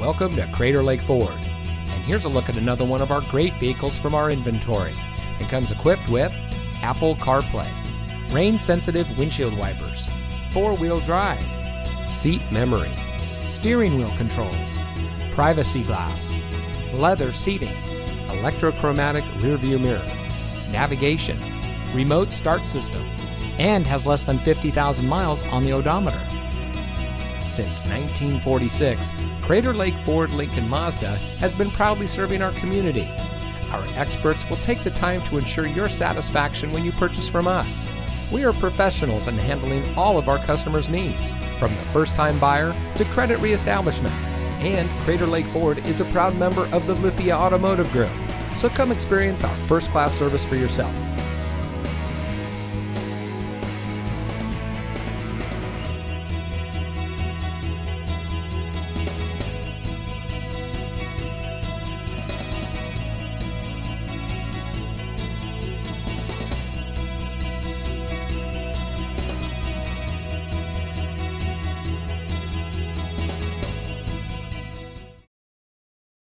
Welcome to Crater Lake Ford. And here's a look at another one of our great vehicles from our inventory. It comes equipped with Apple CarPlay, rain sensitive windshield wipers, four wheel drive, seat memory, steering wheel controls, privacy glass, leather seating, electrochromatic rear view mirror, navigation, remote start system, and has less than 50,000 miles on the odometer. Since 1946, Crater Lake Ford Lincoln Mazda has been proudly serving our community. Our experts will take the time to ensure your satisfaction when you purchase from us. We are professionals in handling all of our customers' needs, from the first time buyer to credit reestablishment. And Crater Lake Ford is a proud member of the Lithia Automotive Group. So come experience our first class service for yourself.